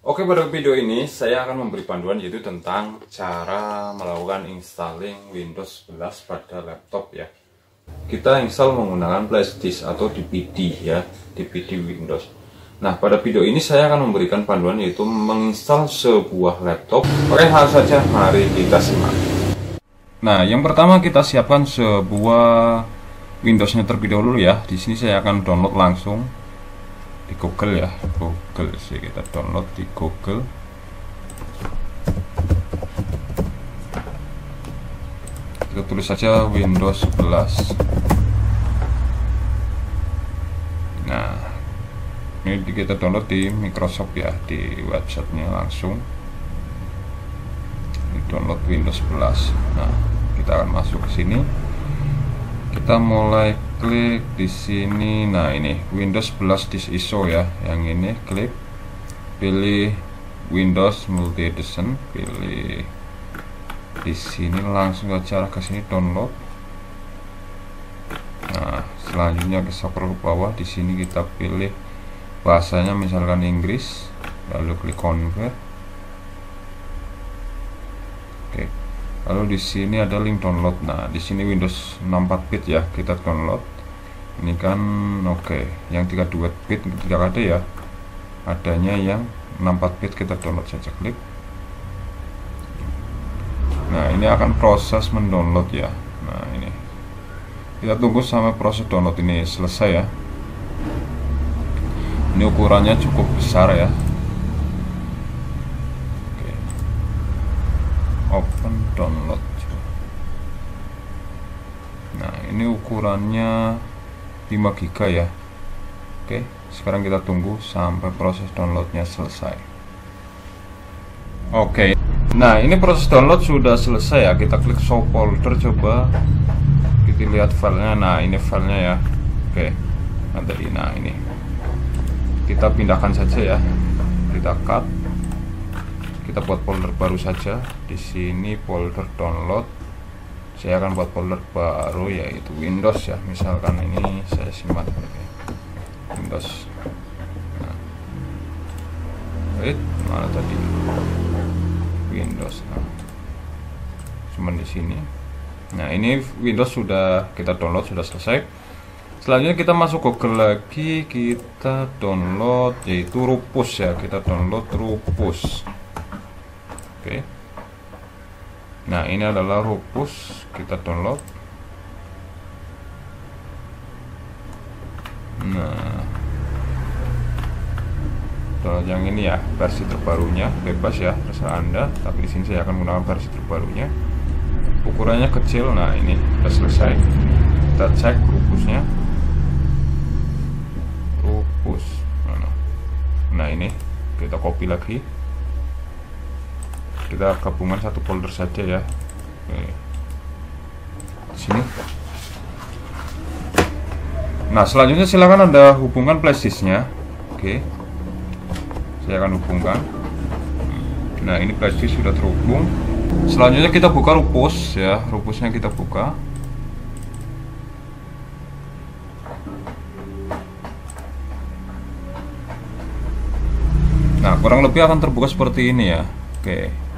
Oke pada video ini saya akan memberi panduan yaitu tentang cara melakukan installing Windows 11 pada laptop ya. Kita install menggunakan flash disk atau DVD ya DVD Windows. Nah pada video ini saya akan memberikan panduan yaitu menginstal sebuah laptop. Oke langsung saja mari kita simak. Nah yang pertama kita siapkan sebuah Windowsnya terlebih dahulu ya. Di sini saya akan download langsung di Google ya. Google sih kita download di Google. Kita tulis saja Windows 11 nah ini kita download di Microsoft ya di websitenya langsung. Ini download Windows 11 nah kita akan masuk ke sini. Kita mulai klik di sini. Nah ini. Windows 11 disk ISO ya. Yang ini klik. Pilih Windows Multi Edition. Pilih. Di sini langsung saja ke sini download. Nah selanjutnya ke scroll ke bawah. Di sini kita pilih bahasanya misalkan Inggris lalu klik convert oke lalu di sini ada link download. Nah di sini Windows 64 bit ya kita download. Ini kan oke okay. yang 32 bit tidak ada ya. Adanya yang 64 bit kita download saja klik. Nah ini akan proses mendownload ya. Nah ini. Kita tunggu sampai proses download ini selesai ya. Ini ukurannya cukup besar ya Oke. Open download. Nah ini ukurannya 5 GB ya. Oke sekarang kita tunggu sampai proses downloadnya selesai. Oke nah ini proses download sudah selesai ya. Kita klik show folder coba kita lihat filenya. Nah ini filenya ya. Oke nanti nah ini. Kita pindahkan saja ya. Kita cut kita buat folder baru saja. Di sini folder download. Saya akan buat folder baru yaitu Windows ya. Misalkan ini saya simpan okay. Windows. Nah. wait mana tadi? Windows. Nah. cuman di sini. Nah ini Windows sudah kita download sudah selesai. Selanjutnya kita masuk Google lagi. Kita download yaitu Rupus ya. Kita download Rupus oke. Nah ini adalah Rupus kita download. Nah. Download yang ini ya versi terbarunya. Bebas ya terserah anda. Tapi di sini saya akan menggunakan versi terbarunya. Ukurannya kecil. Nah ini sudah selesai. Kita cek rupusnya rupus nah ini kita copy lagi kita gabungan satu folder saja ya. Oke. sini. Nah selanjutnya silakan ada hubungan flashdisknya. Oke. Saya akan hubungkan. Nah ini flashdisk sudah terhubung. Selanjutnya kita buka rupus ya. Rupusnya kita buka. Nah kurang lebih akan terbuka seperti ini ya. Oke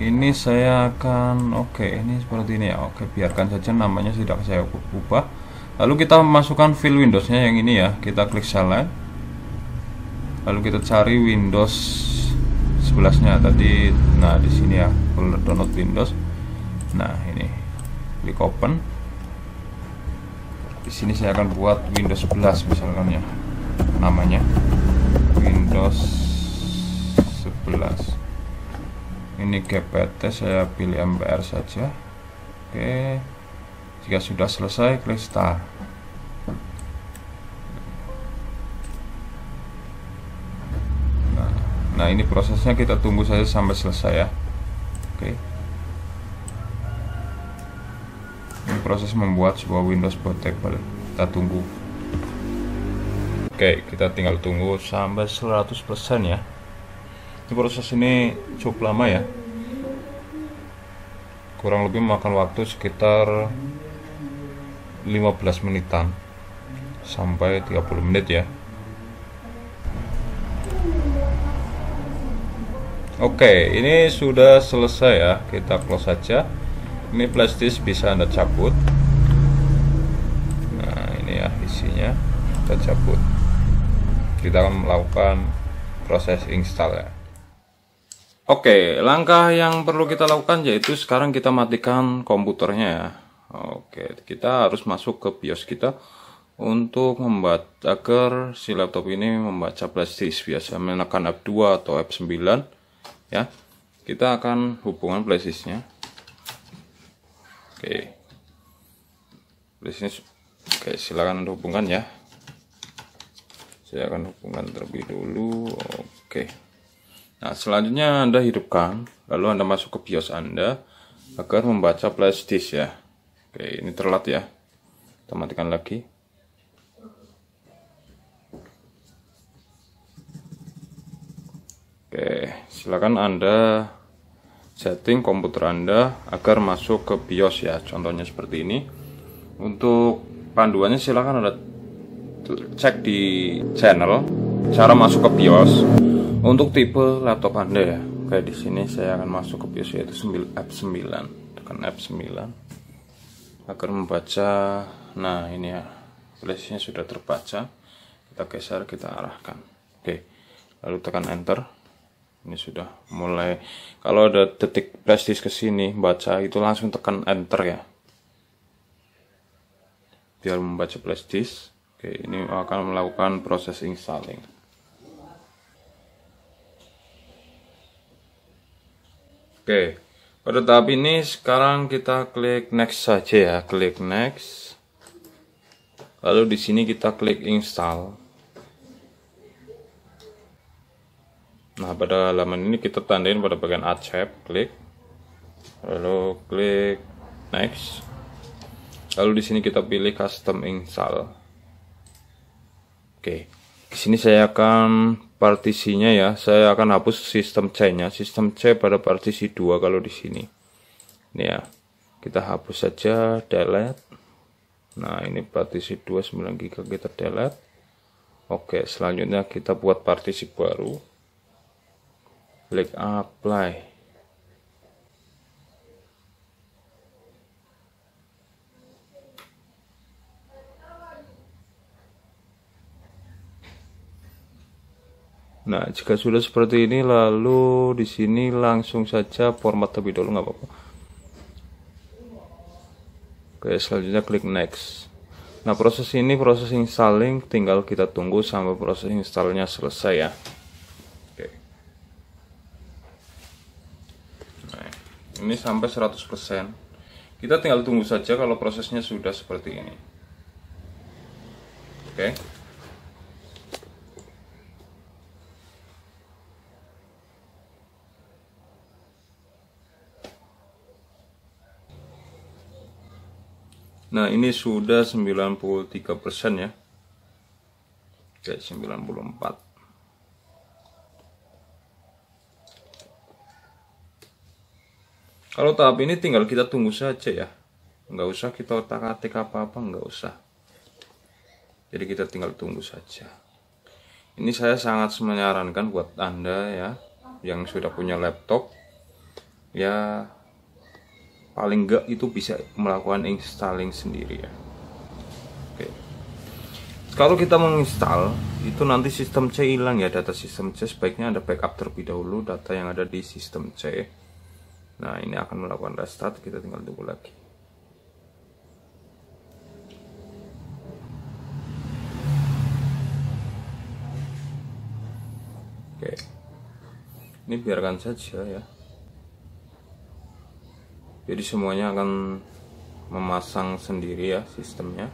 ini saya akan oke okay, ini seperti ini ya. Oke biarkan saja namanya tidak saya ubah. Lalu kita masukkan file Windowsnya yang ini ya. Kita klik select. Lalu kita cari Windows 11 nya tadi. Nah di sini ya folder download Windows. Nah ini. Klik open. Di sini saya akan buat Windows 11 misalkan ya namanya. Windows 11 ini GPT saya pilih MBR saja. Oke. Jika sudah selesai klik start. Nah, ini prosesnya kita tunggu saja sampai selesai ya. Oke. Ini proses membuat sebuah Windows bootable kita tunggu. Oke kita tinggal tunggu sampai 100% ya ini proses ini cukup lama ya kurang lebih makan waktu sekitar 15 menitan sampai 30 menit ya Oke, ini sudah selesai ya. Kita close saja. Ini plastis bisa Anda cabut. Nah, ini ya isinya. Kita cabut. Kita akan melakukan proses install ya. Oke, langkah yang perlu kita lakukan yaitu sekarang kita matikan komputernya ya. Oke, kita harus masuk ke BIOS kita untuk membaca agar si laptop ini membaca flashdisk biasa menekan F2 atau F9 ya. Kita akan hubungan flashdisknya oke. Flashdisk oke silakan anda hubungkan ya. Saya akan hubungkan terlebih dulu. Oke nah selanjutnya anda hidupkan lalu anda masuk ke BIOS anda agar membaca flashdisk ya oke ini terlat ya kita matikan lagi Oke, silakan Anda setting komputer Anda agar masuk ke BIOS ya. Contohnya seperti ini. Untuk panduannya silakan Anda cek di channel cara masuk ke BIOS untuk tipe laptop Anda ya. Kayak di sini saya akan masuk ke BIOS yaitu F9. Tekan F9 agar membaca. Nah, ini ya. Flashnya sudah terbaca. Kita geser, kita arahkan. Oke. Lalu tekan enter ini sudah mulai kalau ada detik flash ke sini baca itu langsung tekan enter ya biar membaca flash disk oke ini akan melakukan proses installing oke pada tahap ini sekarang kita klik next saja ya klik next lalu di sini kita klik install Nah, pada halaman ini kita tandain pada bagian accept, klik. Lalu klik next. Lalu di sini kita pilih custom install. Oke. Di sini saya akan partisinya ya. Saya akan hapus sistem C-nya. Sistem C pada partisi 2 kalau di sini. Ini ya. Kita hapus saja delete. Nah, ini partisi 2 9 GB kita delete. Oke, selanjutnya kita buat partisi baru klik apply Nah, jika sudah seperti ini lalu di sini langsung saja format terlebih dulu nggak apa-apa. Oke, selanjutnya klik next. Nah, proses ini proses installing tinggal kita tunggu sampai proses installnya selesai ya. ini sampai 100% kita tinggal tunggu saja kalau prosesnya sudah seperti ini oke Nah ini sudah 93% ya Oke 94 Kalau tahap ini tinggal kita tunggu saja ya. Nggak usah kita otak-atik apa-apa, nggak usah. Jadi kita tinggal tunggu saja. Ini saya sangat menyarankan buat Anda ya, yang sudah punya laptop, ya paling enggak itu bisa melakukan installing sendiri ya. Oke. Kalau kita menginstal, itu nanti sistem C hilang ya data sistem C. Sebaiknya ada backup terlebih dahulu data yang ada di sistem C. Nah ini akan melakukan restart kita tinggal tunggu lagi. Oke. Ini biarkan saja ya Jadi semuanya akan memasang sendiri ya sistemnya.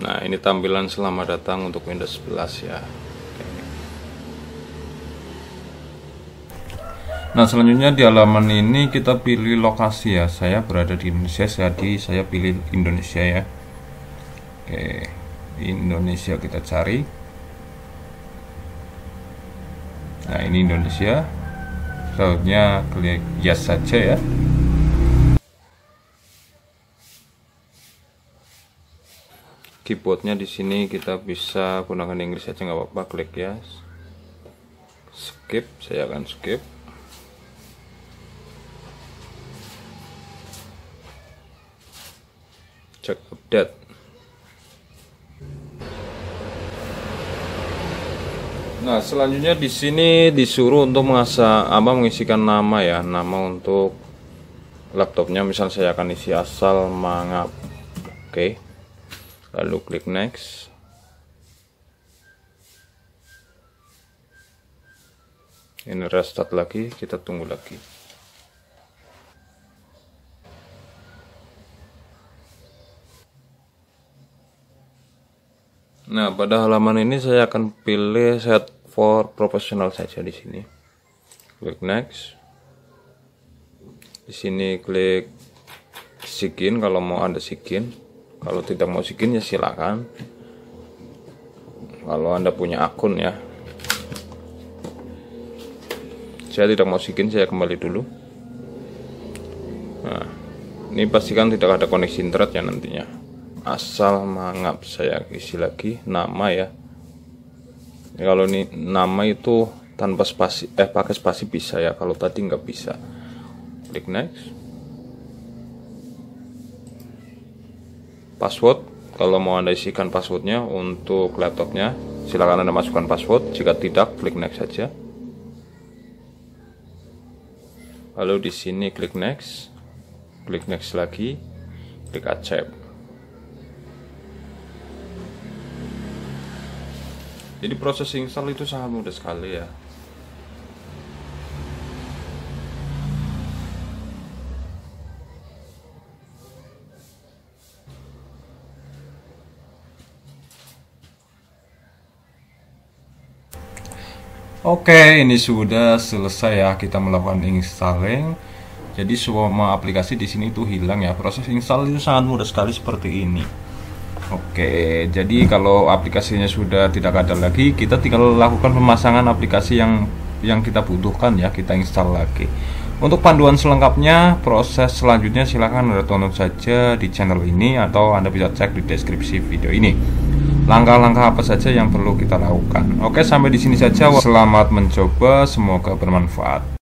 Nah ini tampilan selamat datang untuk Windows 11 ya Nah selanjutnya di halaman ini kita pilih lokasi ya. Saya berada di Indonesia jadi saya pilih Indonesia ya. Oke Indonesia kita cari. Nah ini Indonesia. Selanjutnya klik yes saja ya. Keyboardnya di sini kita bisa gunakan Inggris saja nggak apa-apa. Klik ya skip saya akan skip cek update Nah, selanjutnya di sini disuruh untuk mengasah apa mengisikan nama ya, nama untuk laptopnya. Misal saya akan isi asal mangap. Oke. Lalu klik next. Ini restart lagi, kita tunggu lagi. Nah, pada halaman ini saya akan pilih set for professional saja di sini. Klik next. Di sini klik sigin kalau mau ada sigin. Kalau tidak mau sigin ya silakan. Kalau Anda punya akun ya. Saya tidak mau sigin, saya kembali dulu. Nah, ini pastikan tidak ada koneksi internet ya nantinya asal mangap saya isi lagi nama ya, ya kalau ini nama itu tanpa spasi eh pakai spasi bisa ya kalau tadi nggak bisa. Klik next. Password kalau mau anda isikan passwordnya untuk laptopnya silakan anda masukkan password. Jika tidak klik next saja. Lalu di sini klik next. Klik next lagi. Klik accept jadi proses install itu sangat mudah sekali ya Oke, ini sudah selesai ya kita melakukan installing. Jadi semua aplikasi di sini itu hilang ya. Proses install itu sangat mudah sekali seperti ini. Oke, jadi kalau aplikasinya sudah tidak ada lagi, kita tinggal lakukan pemasangan aplikasi yang yang kita butuhkan ya, kita install lagi. Untuk panduan selengkapnya, proses selanjutnya silahkan Anda tonton saja di channel ini atau Anda bisa cek di deskripsi video ini. Langkah-langkah apa saja yang perlu kita lakukan. Oke, sampai di sini saja. Selamat mencoba, semoga bermanfaat.